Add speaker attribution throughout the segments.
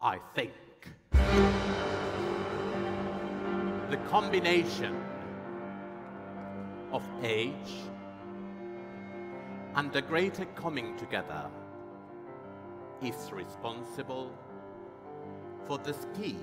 Speaker 1: I think. The combination of age and the greater coming together is responsible for the speed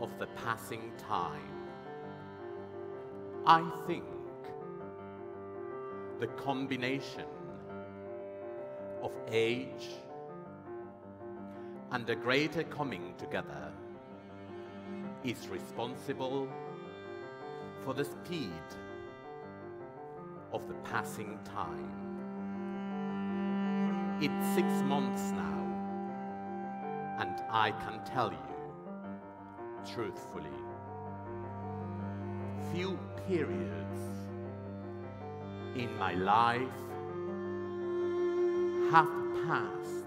Speaker 1: of the passing time. I think the combination of age and a greater coming together is responsible for the speed of the passing time. It's six months now, and I can tell you truthfully, few periods in my life have passed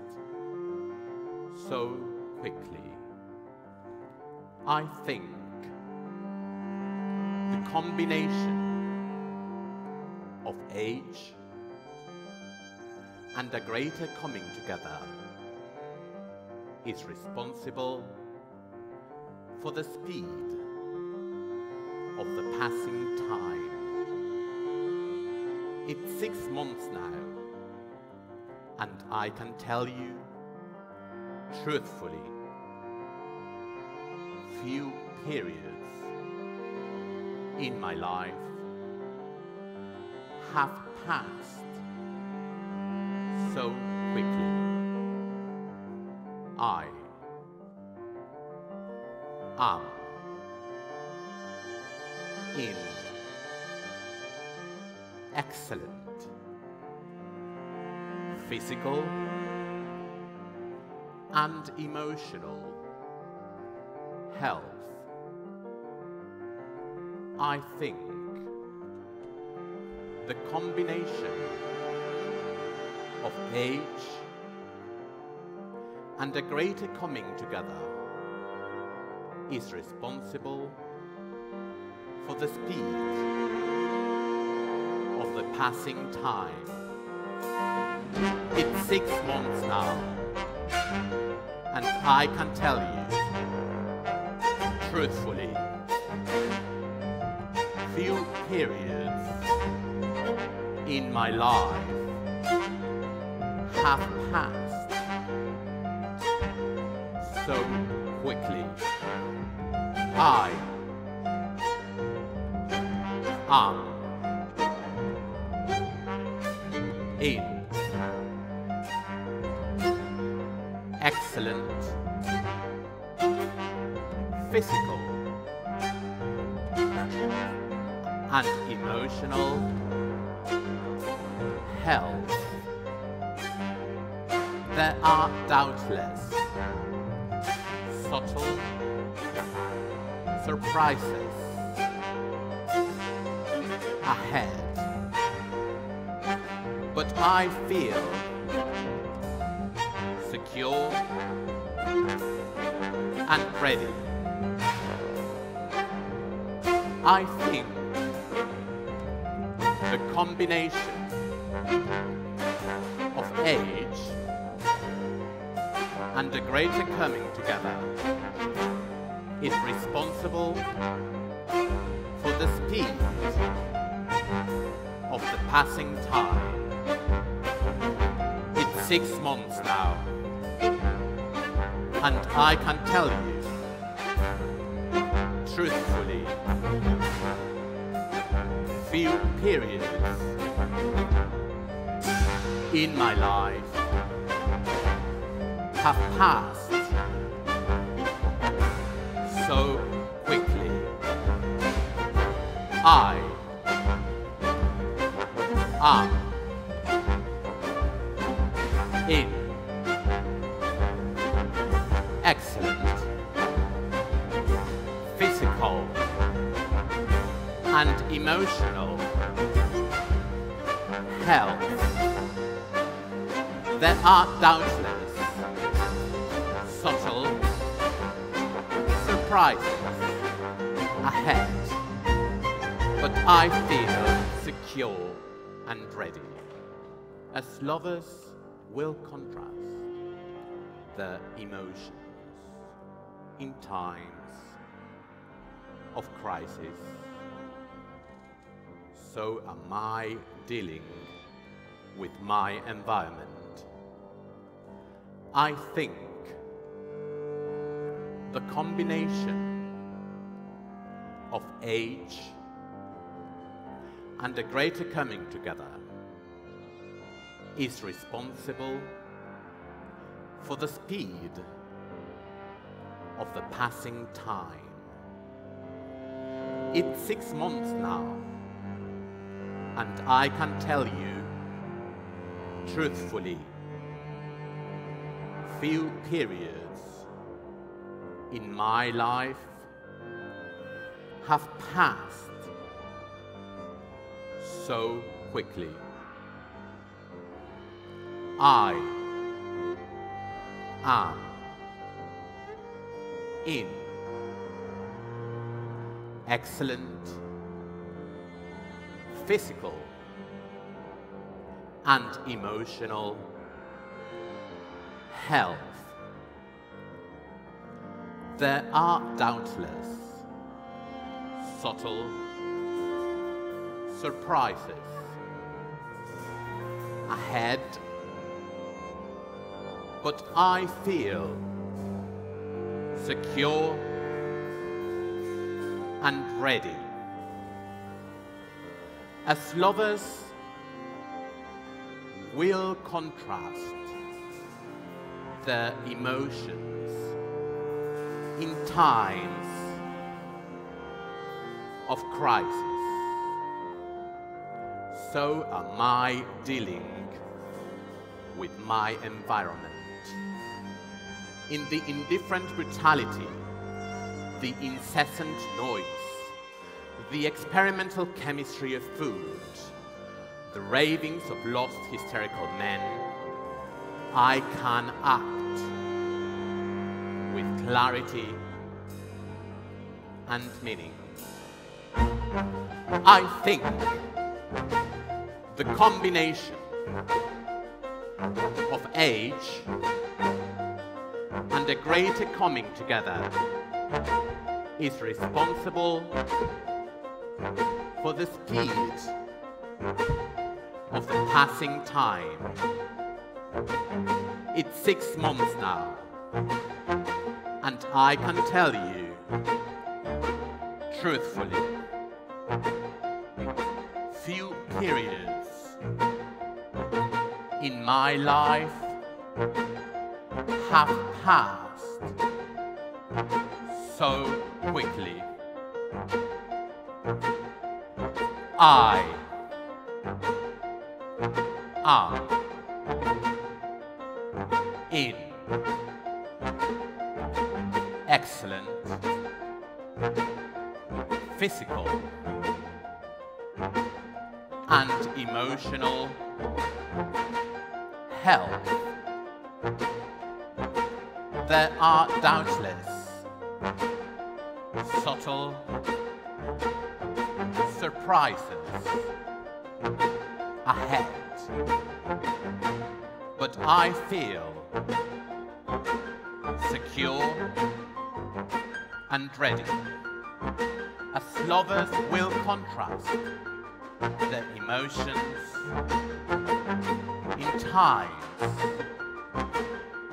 Speaker 1: so quickly. I think the combination of age and a greater coming together is responsible for the speed of the passing time. It's six months now, and I can tell you truthfully, few periods in my life have passed so quickly. I am in excellent physical and emotional health. I think the combination of age and a greater coming together is responsible for the speed of the passing time. It's six months now, and I can tell you truthfully, few periods in my life have passed so quickly. I am in physical and emotional health. There are doubtless subtle surprises ahead. But I feel secure and ready. I think the combination of age and the greater coming together is responsible for the speed of the passing time. It's six months now, and I can tell you truthfully, few periods in my life have passed so quickly. I am emotional health. There are doubtless subtle surprises ahead, but I feel secure and ready, as lovers will contrast the emotions in times of crisis. So am I dealing with my environment. I think the combination of age and a greater coming together is responsible for the speed of the passing time. It's six months now, and I can tell you truthfully, few periods in my life have passed so quickly. I am in excellent physical and emotional health. There are doubtless subtle surprises ahead, but I feel secure and ready. As lovers will contrast the emotions in times of crisis. So am I dealing with my environment. In the indifferent brutality, the incessant noise, the experimental chemistry of food, the ravings of lost hysterical men, I can act with clarity and meaning. I think the combination of age and a greater coming together is responsible for the speed of the passing time. It's six months now, and I can tell you truthfully, few periods in my life have passed so quickly. I. Am in. Excellent. Physical. And emotional. Health. There are doubtless subtle surprises ahead. But I feel secure and ready. As lovers will contrast the emotions in times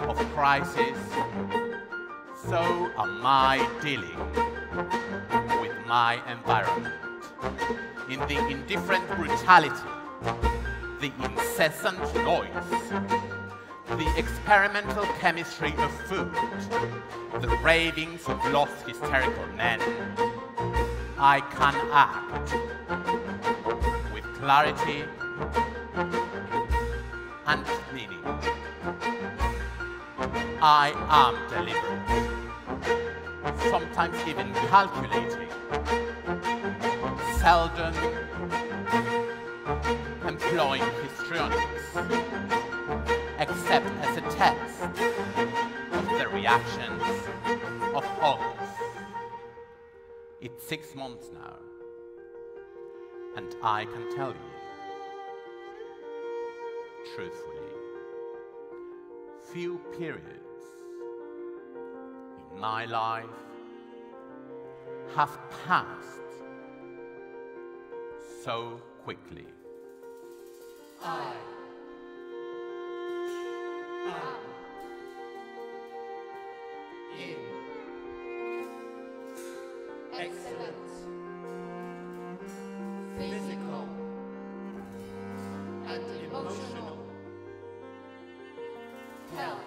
Speaker 1: of crisis, so am I dealing my environment. In the indifferent brutality, the incessant noise, the experimental chemistry of food, the ravings of lost hysterical men, I can act with clarity and meaning. I am deliberate, sometimes even calculating, seldom employing histrionics, except as a test of the reactions of others. It's six months now, and I can tell you, truthfully, few periods in my life have passed so quickly.
Speaker 2: I am in excellent physical and emotional health.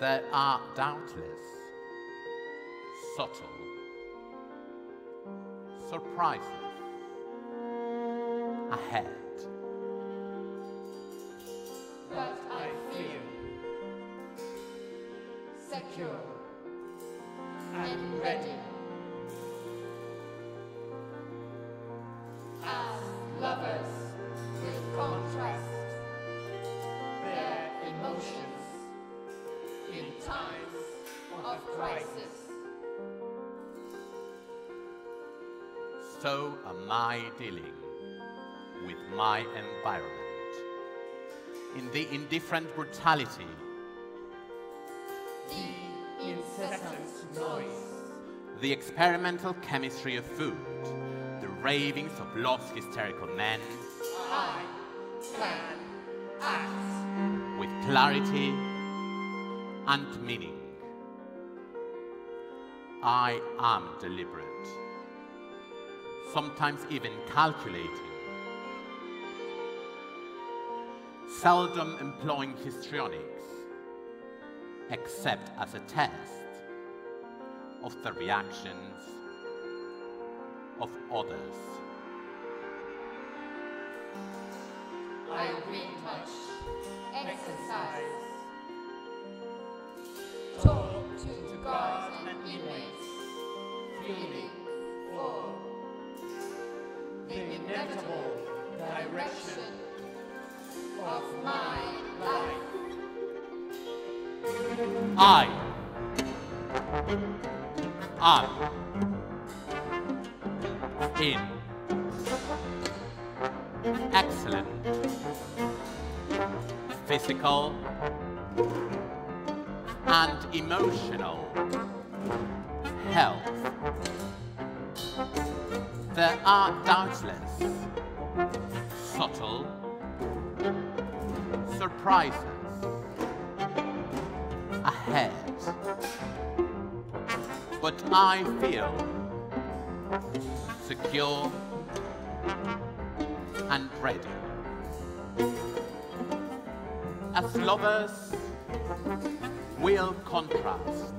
Speaker 1: There are doubtless subtle surprises ahead.
Speaker 2: But I feel secure and ready as lovers contrast their emotions in times of crisis.
Speaker 1: So am I dealing with my environment. In the indifferent brutality,
Speaker 2: The incessant noise,
Speaker 1: the experimental chemistry of food, the ravings of lost hysterical men,
Speaker 2: I can act
Speaker 1: with clarity and meaning. I am deliberate, sometimes even calculating, seldom employing histrionics except as a test of the reactions of others.
Speaker 2: I read much, exercise, talk to guards and inmates, feeling inevitable direction of my life.
Speaker 1: I. Am in excellent. Physical and emotional There are doubtless subtle surprises ahead. But I feel secure and ready. As lovers we'll contrast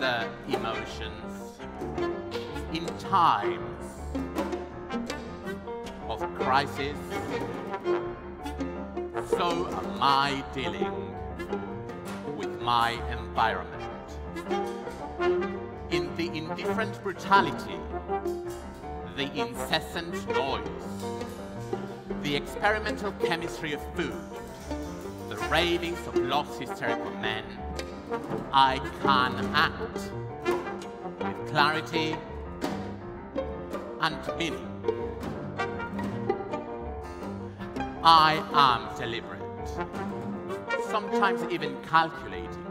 Speaker 1: the emotions times of crisis, so am I dealing with my environment. In the indifferent brutality, the incessant noise, the experimental chemistry of food, the ravings of lost hysterical men, I can act with clarity and meaning. I am deliberate, sometimes even calculating,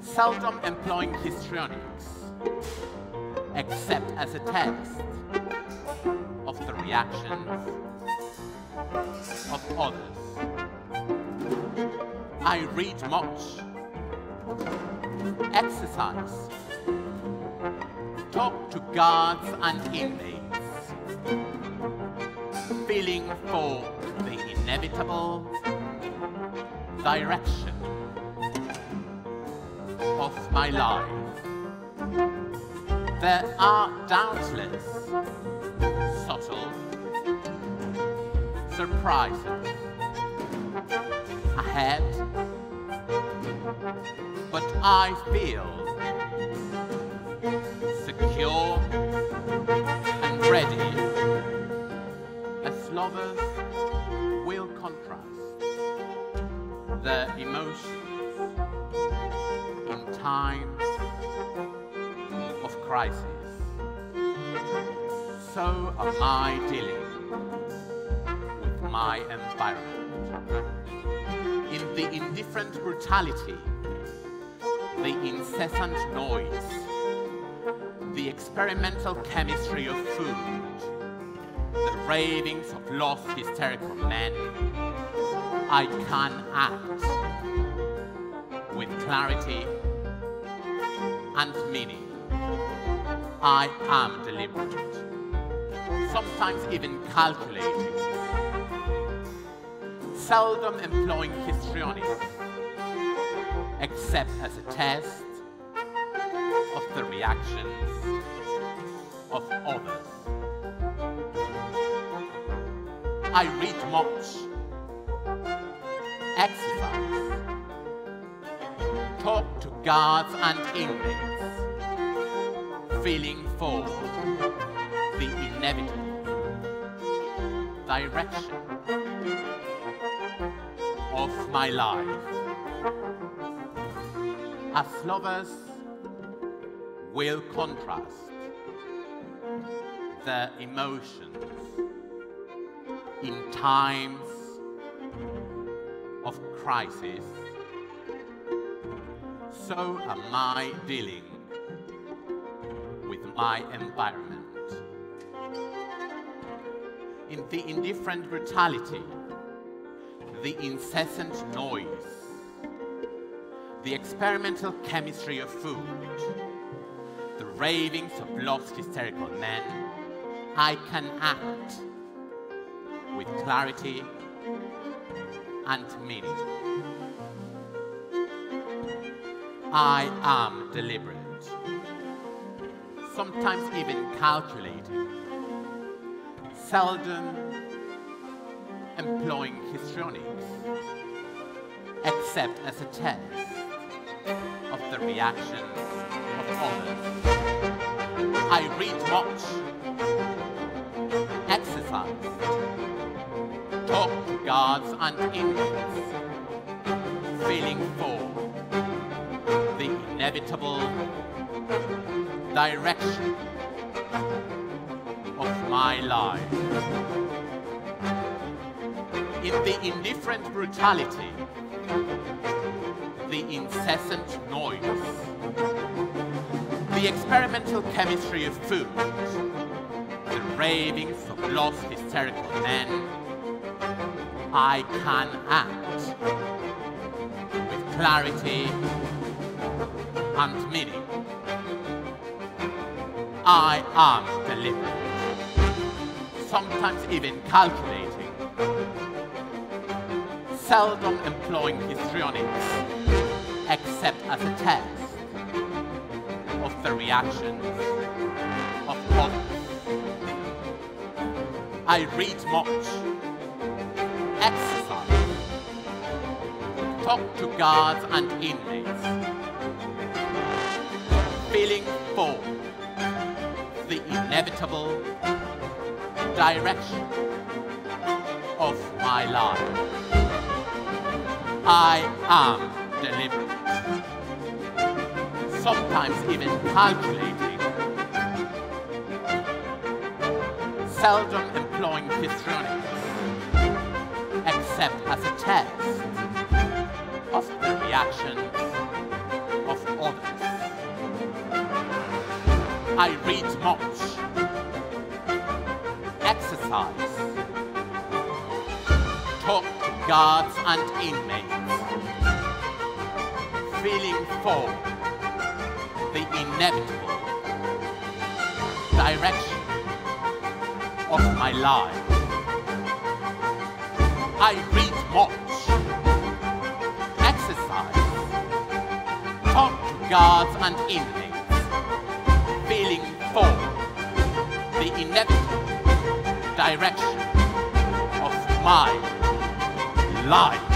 Speaker 1: seldom employing histrionics, except as a test of the reactions of others. I read much, exercise, talk to guards and inmates, feeling for the inevitable direction of my life. There are doubtless subtle surprises ahead, but I feel lovers will contrast their emotions in times of crisis. So am I dealing with my environment. in the indifferent brutality, the incessant noise, the experimental chemistry of food, ravings of lost hysterical men, I can act with clarity and meaning. I am deliberate, sometimes even calculating, seldom employing histrionics, except as a test of the reactions of others. I read much, exercise, talk to guards and inmates, feeling for the inevitable. Direction of my life. As lovers will contrast their emotions in times of crisis, so am I dealing with my environment. In the indifferent brutality, the incessant noise, the experimental chemistry of food, the ravings of lost hysterical men, I can act with clarity and meaning. I am deliberate, sometimes even calculating, seldom employing histrionics, except as a test of the reactions of others. I read much, exercise, talk to guards and inmates, feeling for the inevitable direction of my life. In the indifferent brutality, the incessant noise, the experimental chemistry of food, the ravings of lost hysterical men, I can act with clarity and meaning. I am deliberate, sometimes even calculating, seldom employing histrionics, except as a test of the reactions of others. I read much, talk to guards and inmates, feeling for the inevitable direction of my life. I am deliberate, sometimes even calculating, seldom employing histrionics, except as a test the reactions of others. I read much, exercise, talk to guards and inmates, feeling for the inevitable. Direction of my life. I read much, guards and inmates, feeling for the inevitable direction of my life.